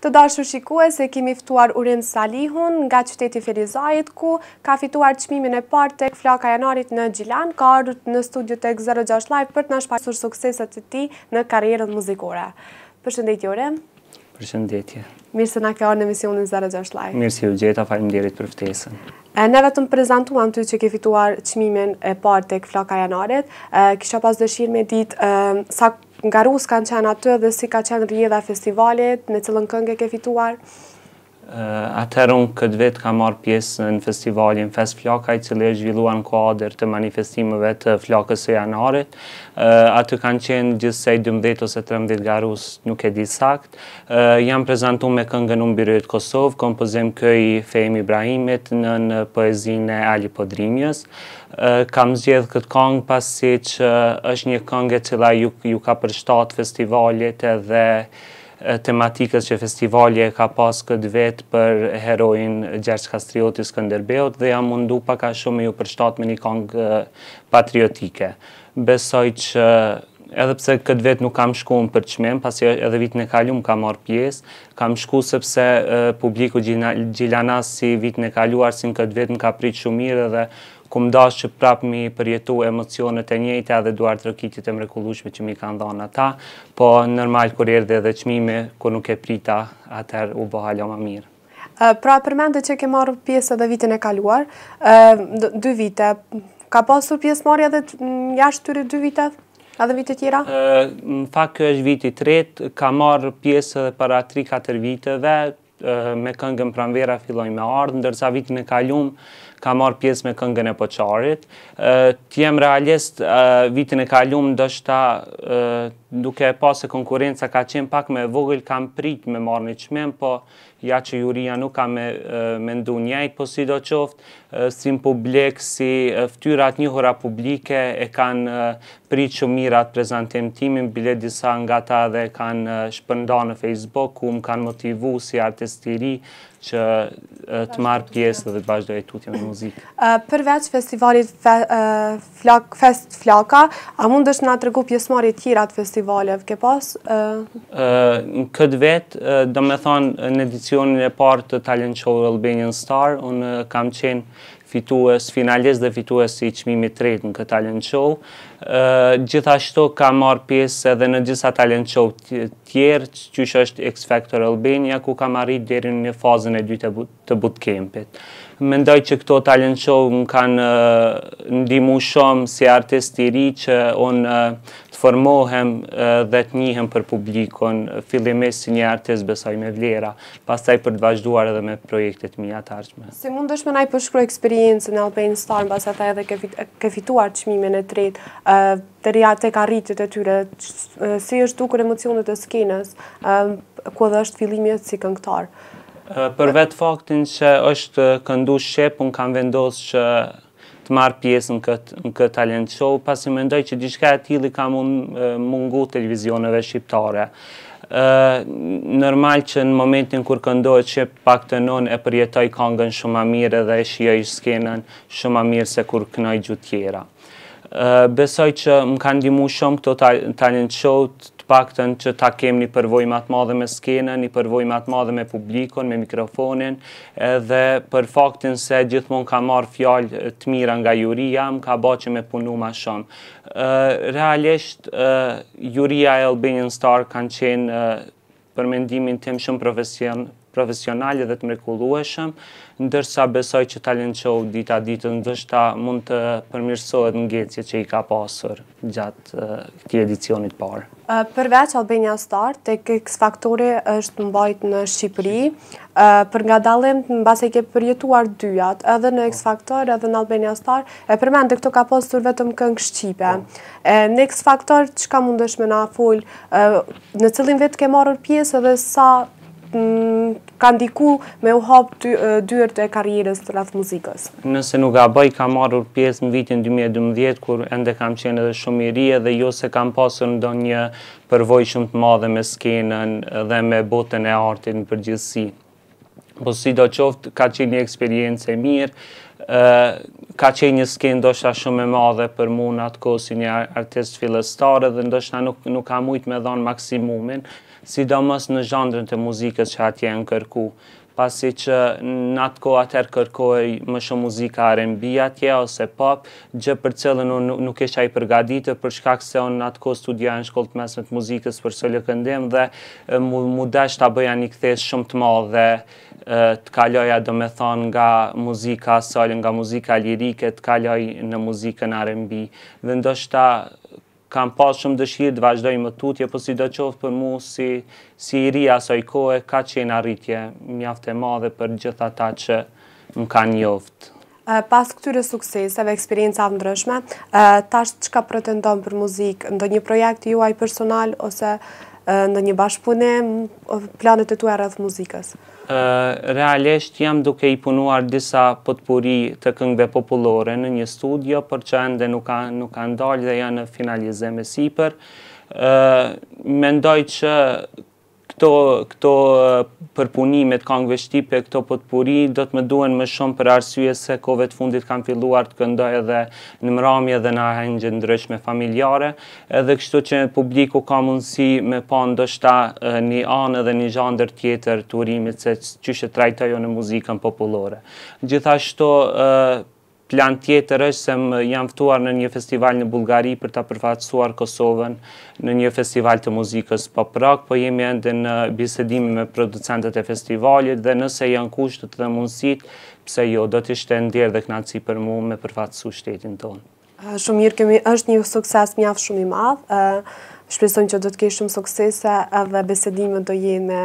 Të dashur shikues, e kemi ftuar Urim Salihun, nga qyteti i Ferizajit, ku ka fituar çmimin e parë tek Flaka e Janarit në Gjilan, ka ardhur në studio tek zero gjashtë live për të na shfaqur sukseset e tij në karrierën muzikore. Përshëndetje Urim. Përshëndetje. Mirë se na ke ardhur në emisionin zero gjashtë live. Mirë se ju gjeta, faleminderit për ftesën. E ne vetëm prezantuam ty që ke fituar çmimin e parë tek Flaka e Janarit. Kisha pas dëshirë me ditë sa garues kanë qenë aty dhe si ka qenë rrjedha e festivalit, me cilën këngë e ke fituar? Atëherë unë këtë vit kam marrë pjesë në festivalin Fest Flaka, i cili është zhvilluar në kuadër të manifestimeve të Flakës së Janarit. Aty kanë qenë gjithsej 12 ose 13 garues, nuk e di sakt. Jam prezantuar me këngën Unë biri yt Kosovë, kompozim ky i Feim Ibrahimit nën poezinë e Ali Podrimjës. Kam zgjedh këtë këngë pasi që është një këngë e cila ju, ju ka përshtatë festivalit edhe tematikës që festivali e ka pas këtë vit për heroin Gjergj Kastriotit Skënderbeut dhe jam mundu pak a shumë me ju përshtatë me një këngë patriotike. Besoj që Edhe pse këtë vit nuk kam shku unë për çmim, pasi edhe vitin e kaluar kam marrë pjesë, kam shku sepse publiku gjilanas si vitin e kaluar si në këtë vit më ka prit shumë mirë edhe kam dashtë që prapë me i përjetu emocionet e njëjta dhe duartrokitjet e mrekullueshme që m'i kanë dhënë ata, po normal kur erdhi edhe çmimi, kur nuk e prita, atëherë u bë hala ma mirë. Pra përmende që ke marrë pjesë edhe vitin e kaluar, dy vite, ka pasur pjesëmarrje edhe jashtë tyre dy vite, edhe vitet tjera? Në fakt, ky është viti i tretë, kam marrë pjesë edhe para 3-4 viteve, me këngën pranvera filloi me ardhë, ndërsa vitin e kalum, kam marrë pjesë me këngën e poçarit. Të jem realist, vitin e kalum, ndoshta duke e pa se konkurrenca ka qenë pak më e vogël, kam prit me marrë një çmim, po Ja që juria nuk ka mendu njejt, po sidoqoftë, si publiku, si ftyrat e njohura publike, e kanë prit shumë mirë atë prezantim timin, bile disa nga ta edhe e kanë shpërnda në Facebook, ku më kanë motivu si artist i ri, që të marr pjesë dhe të vazhdoj tutje me muzikë. Përveç festivalit Flakë fest flaka, a mundesh me na tregu pjesëmarrjet tjera të festivaleve, ke pas? Në këtë vit, domethonë në edicionin e parë të Talent Show Albanian Star, unë kam qenë fitues, finalist dhe fitues i çmimit të tretë në këtë talent show. Gjithashtu kam marrë pjesë edhe në disa talent show tjerë, siç është X Factor Albania, ku kam arrit deri në fazën e dytë të bootcampit. Mendoj që këto talent show më kanë ndihmu shumë si artist i ri që unë të formohem dhe të njihem për publikun, fillimisht si një artist besoj me vlera, pastaj për të vazhduar edhe me projektet e mia të ardhshme. Si mundesh me na e përshkru eksperiencën në Albanian Star mbasi atje edhe ke fituar çmimin e tretë, deri tek arritjet e tyre, si t'është dukur emocionet e skenës, ku edhe është fillimi yt si këngëtar. Për vetë faktin që është këndu shqip, unë kam vendosë që të marr pjesë në këtë, në këtë talent show, pasi mendoj që diçka e tillë u ka mungu televizioneve shqiptare. Normal që në momentin kur këndohet shqip, të paktën unë e përjetoj kangën shumë ma mirë edhe e shijoj skenën shumë ma mirë se kur knoj gjuhë tjera. Besoj që më kanë ndihmu shumë këto talent show të paktën që ta kem një përvojë më të madhe me skenën, një përvojë më të madhe me publikun, me mikrofonin, edhe për faktin se gjithmonë kam marrë fjalë të mira nga juria, më ka ba që me punu ma shumë. Realisht juria e Albanian Star kanë qenë për mendimin tim shumë profesion, profesionalë dhe të mrekullueshëm, ndërsa besoj që Talent Show dita ditës ndoshta mund t'i përmirësojë ato ngecje që i ka pasur gjatë uh, këtij edicionit të parë. Uh, përveç Albanian Star, tek X Factor-i që është mbajt në Shqipëri, uh, për nga dallimi mbasi i ke përjetuar të dyja, edhe në X Factor, edhe në Albanian Star, e përmende këtu ka pasur vetëm këngë shqipe. Po. në X Factor, çka mundesh me na fol, uh, Në cilin vit ke marrë pjesë dhe sa mm, ka ndiku me u hap dyert e karrierës rreth muzikës? Nëse nuk gaboj, kam marrur pjesë në vitin 2012 kur ende kam qenë edhe shumë i ri dhe jo se kam pasur ndonjë përvojë shumë të madhe me skenën dhe me botën e artit në përgjithësi. Po sidoqoftë, ka qenë një eksperiencë e mirë, ka qenë një skenë ndoshta shumë e madhe për mu në atë kohë si një artist fillestar dhe ndoshta nuk nuk kam mujt me dhon maksimumin, sidomos në zhanrën e muzikës që atje janë kërku. Pasi që në atë kohë atëherë kërkohej më shumë muzika R&B atje ose pop, gjë për të cilën unë nuk isha i përgatitur për shkak se unë n'atë kohë studioja në shkollë të mesme të muzikës për solo këndim dhe m'u, m'u desh ta bëja një kthesë shumë të madhe dhe të kaloja domethënë nga muzika solo, nga muzika lirike, të kaloj në muzikën R&B. Dhe ndoshta Kam pas shumë dëshirë të vazhdoj më tutje, po sidoqoftë për mu si si i ri i asaj kohe, ka qenë arritje mjaft e madhe për gjithë ata që më kanë njoft. Pas këtyre sukseseve, eksperienca të ndryshme, tash çka pretendon për muzikë, ndonjë projekt juaj personal ose ndonjë bashkëpunim, planet e tua rreth muzikës? Realisht jam duke i punuar disa potpuri të këngëve popullore në një studio, por që ende nuk kanë nuk kanë dalë dhe janë në finalizim e sipër. Ë mendoj që këto këto përpunime të këngëve shqipe, këto potpuri do të më duhen më shumë për arsye se kohëve të fundit kam filluar të këndoj edhe në mramje dhe në ahengje të ndryshme familjare, Edhe kështu që publiku ka mundësi me pa ndoshta një anë edhe një zhandër tjetër të Urimit se qysh e trajtoj unë muzikën popullore. Gjithashtu plan tjetër është se jam ftuar në një festival në Bullgari për ta përfaqësuar Kosovën në një festival të muzikës pop rock, po jemi ende në bisedime me producentët e festivalit dhe nëse janë kushtet dhe mundësitë, pse jo, do të ishte nder dhe kënaqësi për mua me përfaqësu shtetin tonë. Shumë mirë kemi, është një sukses mjaft shumë i madh. Shpresojmë që do të kesh shumë suksese edhe bisedimet do jenë me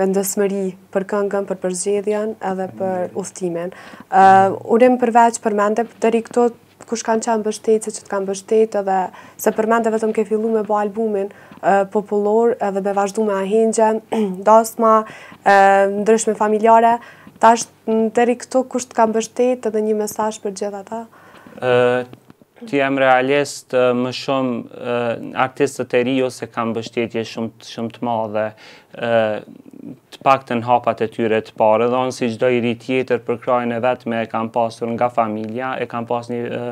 vendosmëri për këngën, për përzgjedhjen edhe për udhëtimin. Uh, Urim përveç përmende deri këtu kush kanë qenë mbështetësit që të kanë mbështetë edhe se përmende vetëm ke fillu me bo albumin uh, popullor edhe me vazhdu me ahengje, dasma, uh, ndryshme familjare, tash Në deri këtu kush të ka mbështet edhe një mesazh për gjithë ata? Të jem realist, më shumë artistët e rinj s'e kanë mbështetjen shumë shumë të madhe, të paktën hapat e tyre të parë, edhe unë si çdo i ri tjetër përkrahjen e vetme e kam pasur nga familja, e kam pas një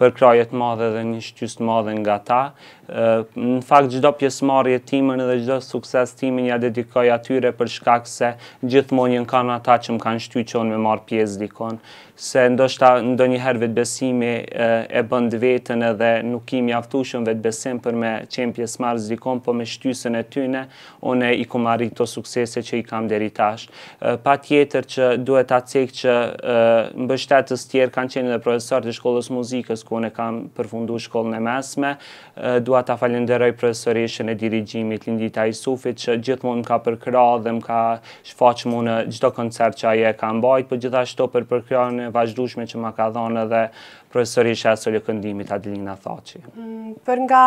përkrahje të madhe dhe një shtysë të madhe nga ta, Në fakt çdo pjesëmarrje timen dhe çdo sukses timin ja dedikoj atyre për shkak se gjithmonë janë kanë ata që më kanë shtyjë që unë me marr pjesë dikun. Se ndoshta ndonjëherë vetëbesimi e bën të vetën edhe nuk ki mjaftueshëm vetëbesim për me qenë pjesëmarrës dikun, po me shtysën e tyne Unë i kom arrit këto suksese që i kam deri tash. Patjetër që duhet ta cek që mbështetës tjerë kanë qenë edhe profesorët e shkollës muzikës ku unë kam përfundu shkollën e mesme. Dua ta falënderoj profesoreshën e dirigjimit Lindita Isufit që gjithmonë më ka përkrahë dhe më ka shfaq mua në çdo koncert që ajo e ka mbajt, po gjithashtu për përkrahjen e vazhdueshme që ma ka dhënë edhe Profesorisha e solokëndimit Adelina Thaçi. Për nga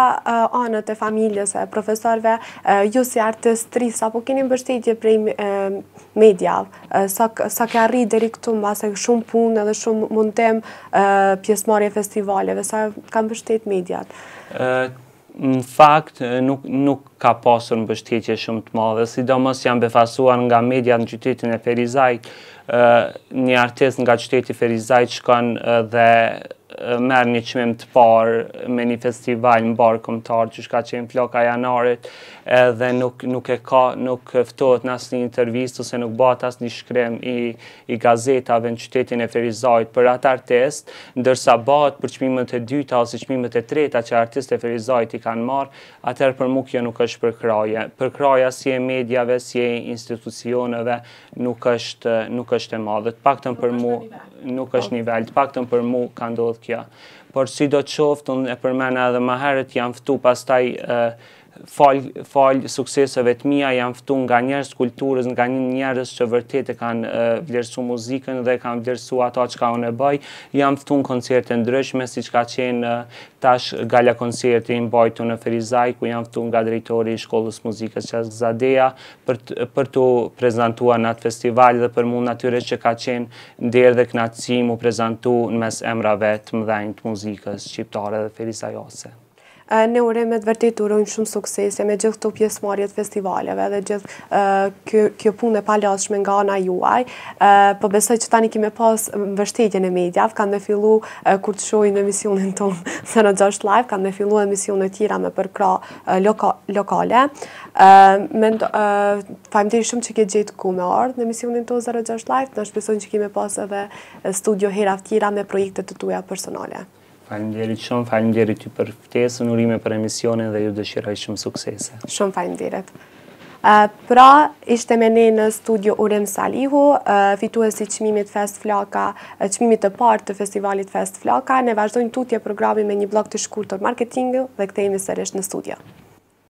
anët e familjes e profesorve, ju si artist i ri, sa po keni mbështetje prej mediave, sa ke arri deri këtu mas shumë punë edhe shumë mundim pjesmarrje festivaleve, sa ka mbështet mediat? Në fakt, nuk nuk ka pasur mbështetje shumë të madhe, sidomos jam befasuar nga mediat në qytetin e Ferizajt. Një artist nga qyteti i Ferizajt shkon dhe merr një çmim të parë në një festival mbarëkombëtar, qysh ka qenë Flaka e Janarit, edhe nuk nuk e ka, nuk ftohet në asnjë intervistë ose nuk bahet asnjë shkrim i i gazetave në qytetin e Ferizajt për atë artist, ndërsa bahet për çmimet e dyta ose çmimet e treta që artistët e Ferizajt i kanë marrë, atëherë për mu kjo nuk është përkrahje. Përkrahja si e mediave, si e institucioneve nuk është nuk është e madhe. Të paktën për mu nuk është nivel, të paktën për mu ka ndodhur kjo. Por sidoqoftë, unë e përmenda edhe më herët, jam ftu pastaj Falë falë sukseseve të mia jam ftu nga njerëz të kulturës, nga njerëz që vërtet e kanë vlerësu muzikën dhe e kanë vlerësu ata çka unë e bëj. Jam ftu në koncerte të ndryshme, siç ka qenë tash gala koncerti i mbajtun në Ferizaj, ku jam ftu nga drejtori i Shkollës së Muzikës Çesk Zadeja, për për t'u prezantuar në atë festival dhe për mu natyrisht që ka qenë nder dhe kënaqësi m'u prezantu në mes emrave të mëdhenj të muzikës shqiptare dhe ferizajase. Ne Urim vërtet t'urojmë shumë suksese me gjithë këto pjesëmarrje të festivaleve dhe gjithë kjo, kjo punë e pandalshme nga ana juaj. po besoj që tani ki me pas mbështetjen e medias, kanë me fillu kur të shohin emisionin tonë 06 live, kanë me fillu emisione tjera me përkrah loka, lokale. mendo, faleminderit shumë që ke gjetë kohë me ardhë në emisionin tonë 06 live, na shpresojmë që ki me pas edhe studio hera tjera me projekte të tuaja personale. Faleminderit shumë, faleminderit ty për ftesën, urime për emisionin dhe ju dëshiroj shumë suksese. Shumë faleminderit. Pra, ishte me ne në studio Urim Salihu, fituesi i çmimit Fest Flaka, çmimit të parë të festivalit Fest Flaka, ne vazhdojnë tutje programin me një blok të shkurtër marketingu dhe kthehemi sërish në studio.